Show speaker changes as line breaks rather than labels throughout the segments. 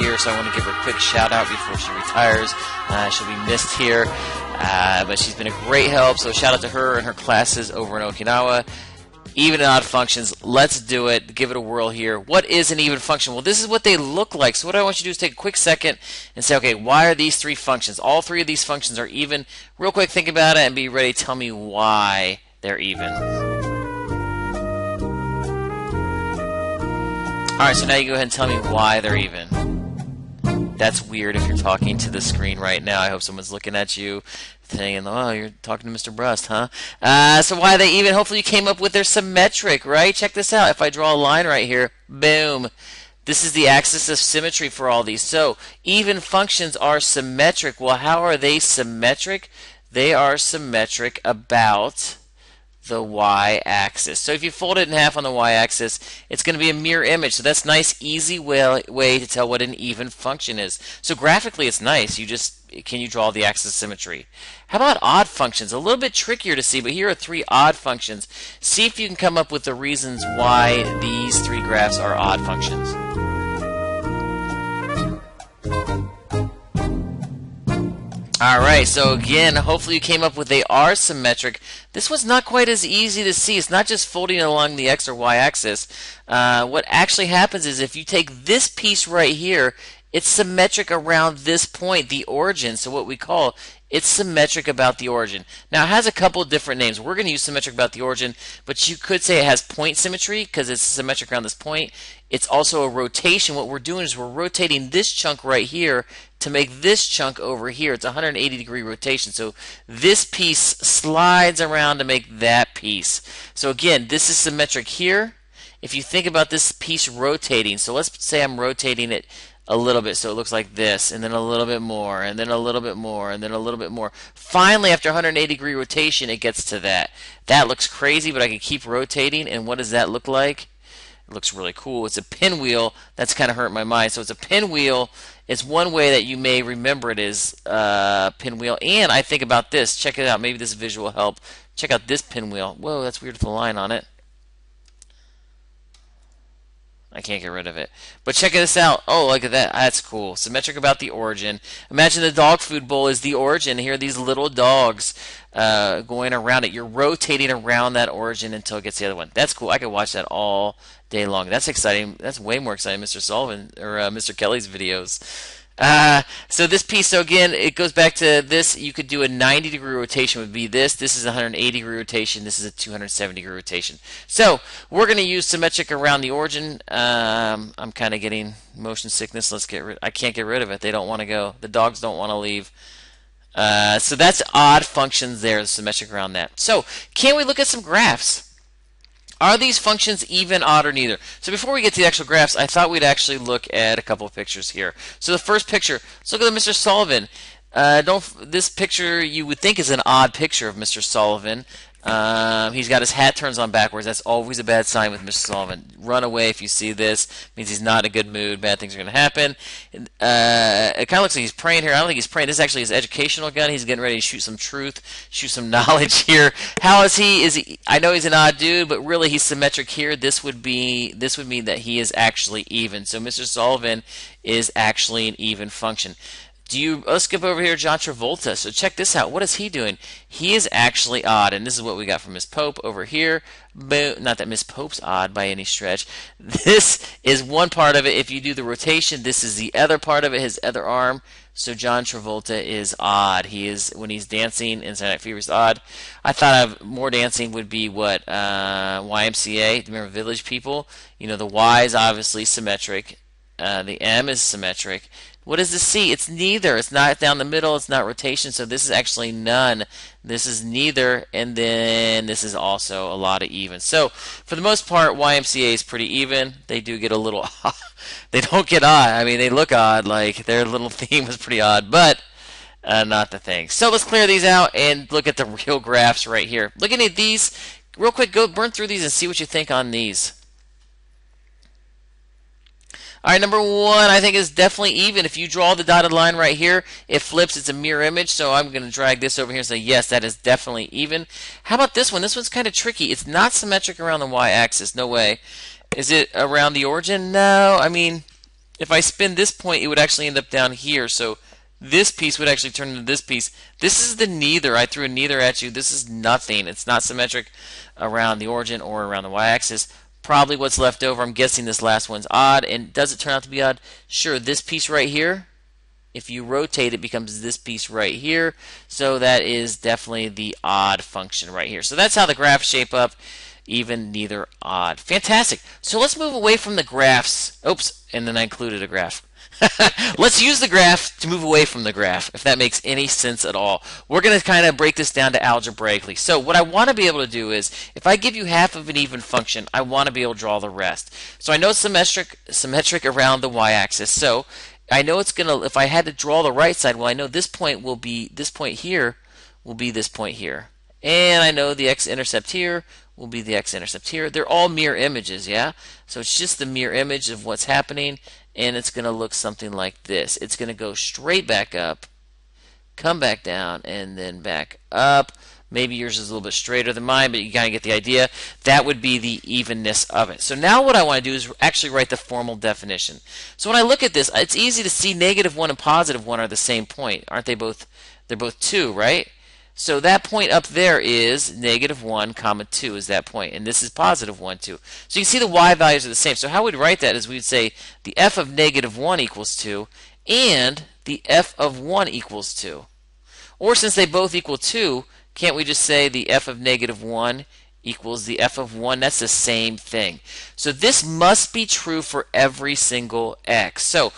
here, so I want to give her a quick shout out before she retires. Uh, she'll be missed here, uh, but she's been a great help. So shout out to her and her classes over in Okinawa even and odd functions. Let's do it. Give it a whirl here. What is an even function? Well, this is what they look like. So what I want you to do is take a quick second and say, okay, why are these three functions? All three of these functions are even. Real quick, think about it and be ready. Tell me why they're even. All right, so now you go ahead and tell me why they're even. That's weird if you're talking to the screen right now. I hope someone's looking at you saying, oh, you're talking to Mr. Brust, huh? Uh, so why they even, hopefully you came up with their symmetric, right? Check this out. If I draw a line right here, boom. This is the axis of symmetry for all these. So even functions are symmetric. Well, how are they symmetric? They are symmetric about the y-axis. So if you fold it in half on the y-axis, it's going to be a mirror image. So that's nice, easy way, way to tell what an even function is. So graphically, it's nice. You just can you draw the axis symmetry? How about odd functions? A little bit trickier to see, but here are three odd functions. See if you can come up with the reasons why these three graphs are odd functions. Alright, so again, hopefully you came up with they are symmetric. This was not quite as easy to see. It's not just folding along the x or y axis. Uh, what actually happens is if you take this piece right here, it's symmetric around this point, the origin. So what we call it's symmetric about the origin. Now it has a couple different names. We're going to use symmetric about the origin, but you could say it has point symmetry because it's symmetric around this point. It's also a rotation. What we're doing is we're rotating this chunk right here to make this chunk over here. It's 180 degree rotation. So this piece slides around to make that piece. So again, this is symmetric here. If you think about this piece rotating, so let's say I'm rotating it a little bit so it looks like this and then a little bit more and then a little bit more and then a little bit more finally after 180 degree rotation it gets to that that looks crazy but I can keep rotating and what does that look like it looks really cool. It's a pinwheel. That's kind of hurt my mind. So it's a pinwheel. It's one way that you may remember it is uh, pinwheel. And I think about this. Check it out. Maybe this visual help. Check out this pinwheel. Whoa that's weird with the line on it I can't get rid of it. But check this out. Oh, look at that. That's cool. Symmetric about the origin. Imagine the dog food bowl is the origin. Here are these little dogs uh, going around it. You're rotating around that origin until it gets the other one. That's cool. I could watch that all day long. That's exciting. That's way more exciting, Mr. Sullivan or uh, Mr. Kelly's videos. Uh, so this piece, so again, it goes back to this. You could do a 90 degree rotation would be this. This is a 180 degree rotation. This is a 270 degree rotation. So we're going to use symmetric around the origin. Um, I'm kind of getting motion sickness. Let's get rid. I can't get rid of it. They don't want to go. The dogs don't want to leave. Uh, so that's odd functions there, symmetric around that. So can we look at some graphs? Are these functions even, odd, or neither? So before we get to the actual graphs, I thought we'd actually look at a couple of pictures here. So the first picture, let's look at Mr. Sullivan. Uh, don't this picture you would think is an odd picture of Mr. Sullivan. Um, he's got his hat turns on backwards. That's always a bad sign with Mr. Sullivan. Run away if you see this. Means he's not in a good mood. Bad things are going to happen. Uh, it kind of looks like he's praying here. I don't think he's praying. This is actually his educational gun. He's getting ready to shoot some truth, shoot some knowledge here. How is he? Is he? I know he's an odd dude, but really he's symmetric here. This would be. This would mean that he is actually even. So Mr. Sullivan is actually an even function. Do you let's skip over here John Travolta. So check this out. What is he doing? He is actually odd, and this is what we got from Miss Pope over here. Not that Miss Pope's odd by any stretch. This is one part of it. If you do the rotation, this is the other part of it, his other arm. So John Travolta is odd. He is when he's dancing in Saturday Night Fever is odd. I thought of more dancing would be what uh, YMCA. Remember Village People? You know the Y is obviously symmetric. Uh, the M is symmetric what is the C? It's neither. It's not down the middle. It's not rotation. So this is actually none. This is neither. And then this is also a lot of even. So for the most part, YMCA is pretty even. They do get a little, odd. they don't get odd. I mean, they look odd. Like their little theme was pretty odd, but uh, not the thing. So let's clear these out and look at the real graphs right here. Looking at these, real quick, go burn through these and see what you think on these. All right, number one, I think is definitely even. If you draw the dotted line right here, it flips. It's a mirror image, so I'm going to drag this over here and say, yes, that is definitely even. How about this one? This one's kind of tricky. It's not symmetric around the y-axis. No way. Is it around the origin? No. I mean, if I spin this point, it would actually end up down here. So this piece would actually turn into this piece. This is the neither. I threw a neither at you. This is nothing. It's not symmetric around the origin or around the y-axis. Probably what's left over. I'm guessing this last one's odd. And does it turn out to be odd? Sure. This piece right here, if you rotate it becomes this piece right here. So that is definitely the odd function right here. So that's how the graphs shape up even, neither, odd. Fantastic. So let's move away from the graphs. Oops, and then I included a graph. Let's use the graph to move away from the graph, if that makes any sense at all. We're going to kind of break this down to algebraically. So what I want to be able to do is, if I give you half of an even function, I want to be able to draw the rest. So I know symmetric, symmetric around the y-axis. So I know it's going to, if I had to draw the right side, well, I know this point will be, this point here will be this point here. And I know the x-intercept here will be the x-intercept here. They're all mirror images, yeah? So it's just the mirror image of what's happening and it's going to look something like this. It's going to go straight back up, come back down, and then back up. Maybe yours is a little bit straighter than mine, but you kind of get the idea. That would be the evenness of it. So now what I want to do is actually write the formal definition. So when I look at this, it's easy to see negative 1 and positive 1 are the same point. Aren't they both? They're both 2, right? So that point up there is negative 1 comma 2 is that point. And this is positive 1, 2. So you can see the y values are the same. So how we'd write that is we'd say the f of negative 1 equals 2 and the f of 1 equals 2. Or since they both equal 2, can't we just say the f of negative 1 equals the f of 1? That's the same thing. So this must be true for every single x. So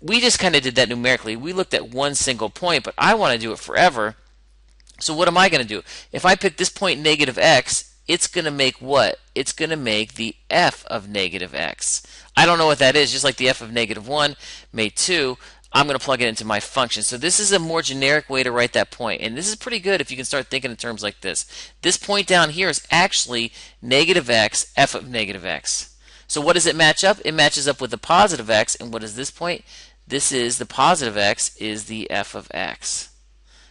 we just kind of did that numerically. We looked at one single point, but I want to do it forever. So what am I going to do? If I pick this point negative x, it's going to make what? It's going to make the f of negative x. I don't know what that is, just like the f of negative 1 made 2. I'm going to plug it into my function. So this is a more generic way to write that point. And this is pretty good if you can start thinking in terms like this. This point down here is actually negative x, f of negative x. So what does it match up? It matches up with the positive x. And what is this point? This is the positive x is the f of x.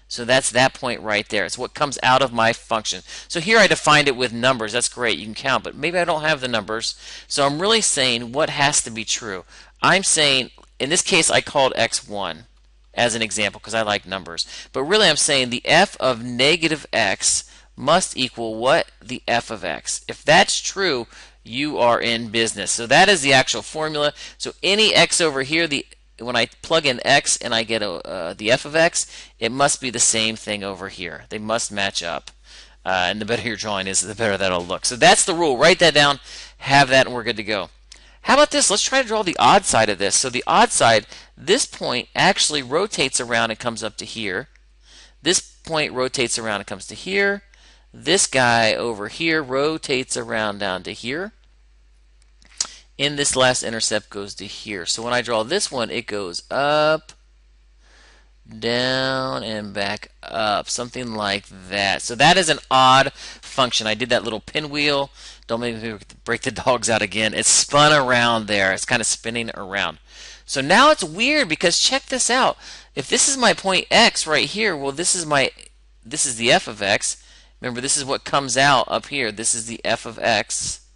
So that's that point right there. It's what comes out of my function. So here I defined it with numbers. That's great. You can count, but maybe I don't have the numbers. So I'm really saying what has to be true. I'm saying, in this case, I called x1 as an example because I like numbers. But really I'm saying the f of negative x must equal what? The f of x. If that's true, you are in business. So that is the actual formula. So any x over here, the when I plug in x and I get a, uh, the f of x, it must be the same thing over here. They must match up. Uh, and the better your drawing is, the better that'll look. So that's the rule. Write that down, have that, and we're good to go. How about this? Let's try to draw the odd side of this. So the odd side, this point actually rotates around and comes up to here. This point rotates around and comes to here. This guy over here rotates around down to here in this last intercept goes to here. So when I draw this one, it goes up, down, and back up. Something like that. So that is an odd function. I did that little pinwheel. Don't make me break the dogs out again. It's spun around there. It's kind of spinning around. So now it's weird because check this out. If this is my point x right here, well this is my this is the f of x. Remember this is what comes out up here. This is the f of x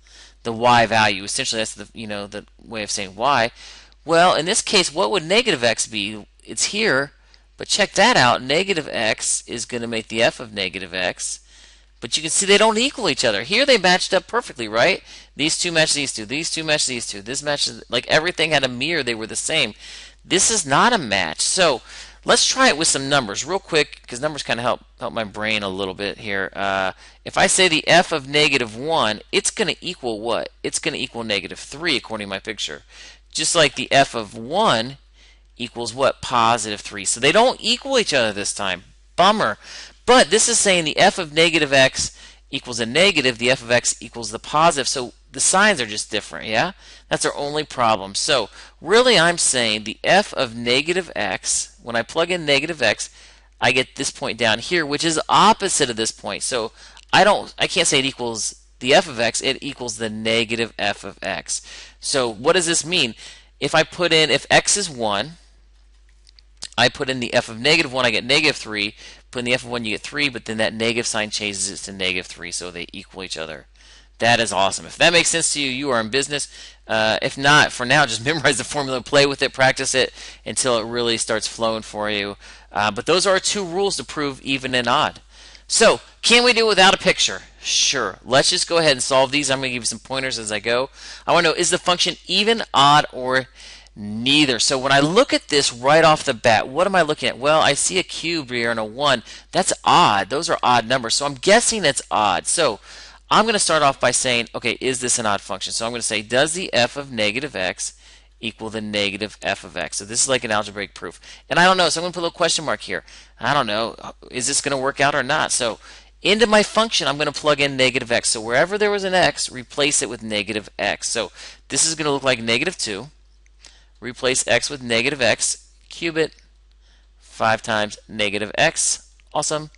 the y value. Essentially, that's the you know the way of saying y. Well, in this case, what would negative x be? It's here, but check that out. Negative x is going to make the f of negative x. But you can see they don't equal each other. Here they matched up perfectly, right? These two match these two. These two match these two. This matches like everything had a mirror. They were the same. This is not a match. So Let's try it with some numbers real quick because numbers kind of help help my brain a little bit here. Uh, if I say the f of negative 1, it's going to equal what? It's going to equal negative 3 according to my picture. Just like the f of 1 equals what? Positive 3. So they don't equal each other this time. Bummer. But this is saying the f of negative x equals a negative, the f of x equals the positive. So the signs are just different, yeah? That's our only problem. So really I'm saying the f of negative x, when I plug in negative x, I get this point down here, which is opposite of this point. So I don't, I can't say it equals the f of x, it equals the negative f of x. So what does this mean? If I put in, if x is 1, I put in the f of negative 1, I get negative 3. Put in the f of 1, you get 3, but then that negative sign changes it to negative 3, so they equal each other. That is awesome. If that makes sense to you, you are in business. Uh, if not, for now, just memorize the formula, play with it, practice it until it really starts flowing for you. Uh, but those are two rules to prove even and odd. So, can we do it without a picture? Sure. Let's just go ahead and solve these. I'm going to give you some pointers as I go. I want to know is the function even, odd, or neither? So when I look at this right off the bat, what am I looking at? Well, I see a cube here and a 1. That's odd. Those are odd numbers. So I'm guessing it's odd. So I'm going to start off by saying, okay, is this an odd function? So I'm going to say, does the f of negative x equal the negative f of x? So this is like an algebraic proof. And I don't know, so I'm going to put a little question mark here. I don't know, is this going to work out or not? So into my function, I'm going to plug in negative x. So wherever there was an x, replace it with negative x. So this is going to look like negative 2. Replace x with negative x, cube it, 5 times negative x. Awesome.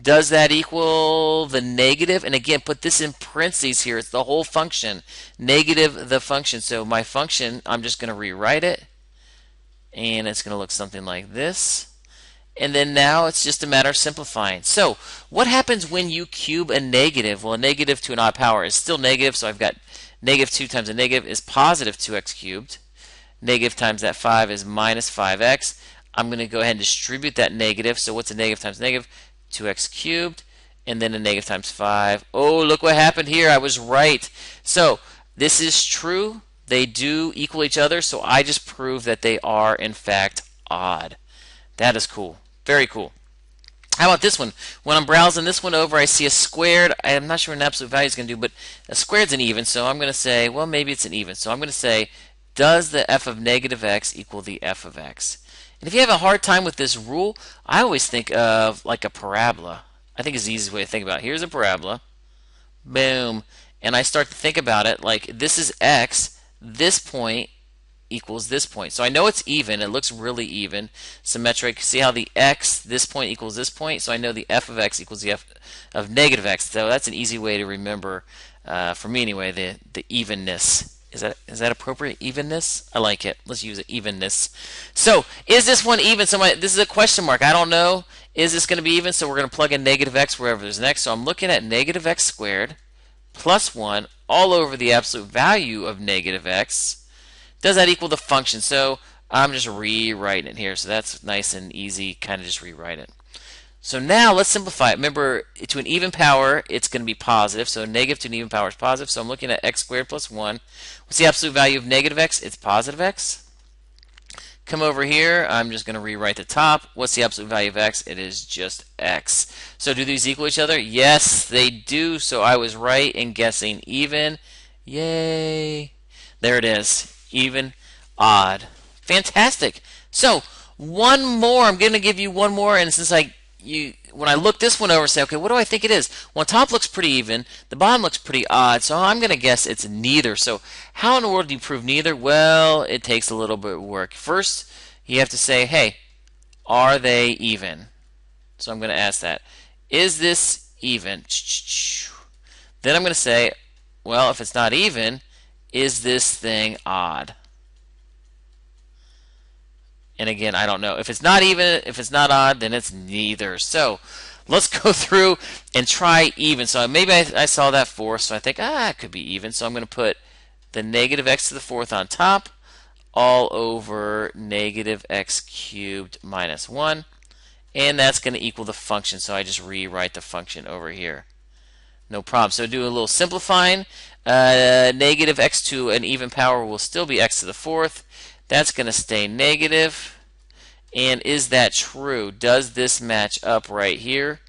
Does that equal the negative? And again, put this in parentheses here. It's the whole function. Negative the function. So my function, I'm just going to rewrite it. And it's going to look something like this. And then now it's just a matter of simplifying. So what happens when you cube a negative? Well, a negative to an odd power is still negative. So I've got negative 2 times a negative is positive 2x cubed. Negative times that 5 is minus 5x. I'm going to go ahead and distribute that negative. So what's a negative times negative? 2x cubed, and then a negative times 5. Oh, look what happened here. I was right. So this is true. They do equal each other, so I just prove that they are, in fact, odd. That is cool. Very cool. How about this one? When I'm browsing this one over, I see a squared. I'm not sure what an absolute value is going to do, but a squared's an even, so I'm going to say, well, maybe it's an even. So I'm going to say, does the f of negative x equal the f of x? And if you have a hard time with this rule, I always think of like a parabola. I think it's the easiest way to think about it. Here's a parabola. Boom. And I start to think about it like this is x, this point equals this point. So I know it's even. It looks really even. Symmetric. See how the x, this point equals this point? So I know the f of x equals the f of negative x. So that's an easy way to remember, uh, for me anyway, the, the evenness is that is that appropriate? Evenness? I like it. Let's use it. Evenness. So, is this one even? So, this is a question mark. I don't know. Is this going to be even? So, we're going to plug in negative x wherever there's an x. So, I'm looking at negative x squared plus 1 all over the absolute value of negative x. Does that equal the function? So, I'm just rewriting it here. So, that's nice and easy. Kind of just rewrite it. So now let's simplify it. Remember, to an even power, it's going to be positive. So negative to an even power is positive. So I'm looking at x squared plus 1. What's the absolute value of negative x? It's positive x. Come over here. I'm just going to rewrite the top. What's the absolute value of x? It is just x. So do these equal each other? Yes, they do. So I was right in guessing even. Yay. There it is. Even, odd. Fantastic. So one more. I'm going to give you one more. And since I you when I look this one over say, okay, what do I think it is? Well, top looks pretty even, the bottom looks pretty odd, so I'm going to guess it's neither. So how in the world do you prove neither? Well, it takes a little bit of work. First, you have to say, hey, are they even? So I'm going to ask that. Is this even? Then I'm going to say, well, if it's not even, is this thing odd? And again, I don't know. If it's not even, if it's not odd, then it's neither. So let's go through and try even. So maybe I, I saw that fourth, so I think, ah, it could be even. So I'm going to put the negative x to the fourth on top all over negative x cubed minus 1. And that's going to equal the function. So I just rewrite the function over here. No problem. So do a little simplifying. Uh, negative x to an even power will still be x to the fourth. That's going to stay negative. And is that true? Does this match up right here?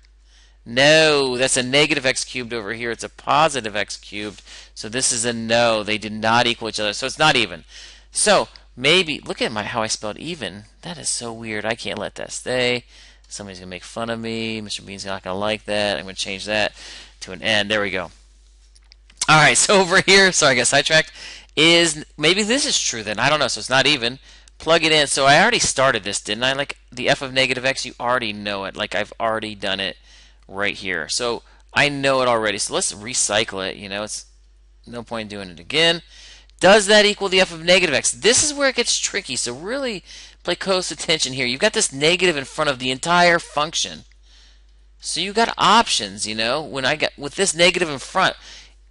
No, that's a negative x cubed over here. It's a positive x cubed. So this is a no. They did not equal each other. So it's not even. So maybe, look at my how I spelled even. That is so weird. I can't let that stay. Somebody's going to make fun of me. Mr. Bean's not going to like that. I'm going to change that to an N. There we go. All right, so over here, sorry, I got sidetracked is maybe this is true then. I don't know. So it's not even. Plug it in. So I already started this, didn't I? Like the f of negative x, you already know it. Like I've already done it right here. So I know it already. So let's recycle it. You know, it's no point in doing it again. Does that equal the f of negative x? This is where it gets tricky. So really play close attention here. You've got this negative in front of the entire function. So you got options, you know, when I got with this negative in front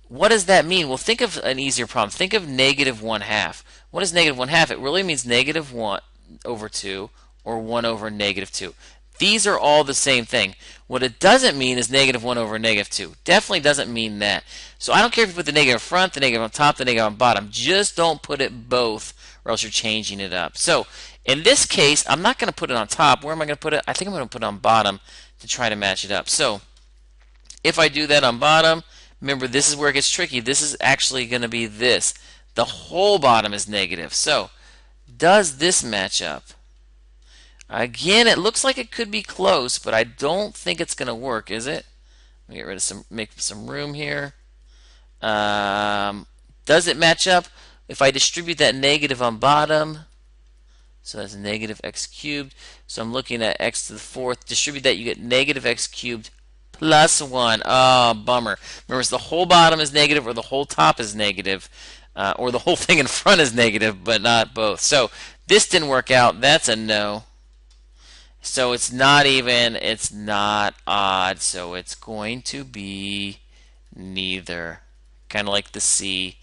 what does that mean? Well, think of an easier problem. Think of negative 1 half. What is negative 1 half? It really means negative 1 over 2 or 1 over negative 2. These are all the same thing. What it doesn't mean is negative 1 over negative 2. Definitely doesn't mean that. So I don't care if you put the negative front, the negative on top, the negative on bottom. Just don't put it both or else you're changing it up. So in this case, I'm not going to put it on top. Where am I going to put it? I think I'm going to put it on bottom to try to match it up. So if I do that on bottom, remember this is where it gets tricky. This is actually going to be this. The whole bottom is negative. So does this match up? Again, it looks like it could be close, but I don't think it's going to work, is it? Let me get rid of some, make some room here. Um, does it match up? If I distribute that negative on bottom, so that's negative x cubed. So I'm looking at x to the fourth. Distribute that, you get negative x cubed plus 1. Oh, bummer. Remember, it's the whole bottom is negative or the whole top is negative, uh, or the whole thing in front is negative, but not both. So this didn't work out. That's a no. So it's not even, it's not odd, so it's going to be neither. Kind of like the C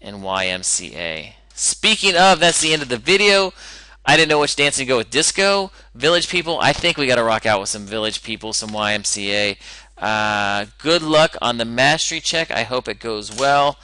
in YMCA. Speaking of, that's the end of the video. I didn't know which dance to go with disco, village people. I think we got to rock out with some village people, some YMCA. Uh, good luck on the mastery check. I hope it goes well.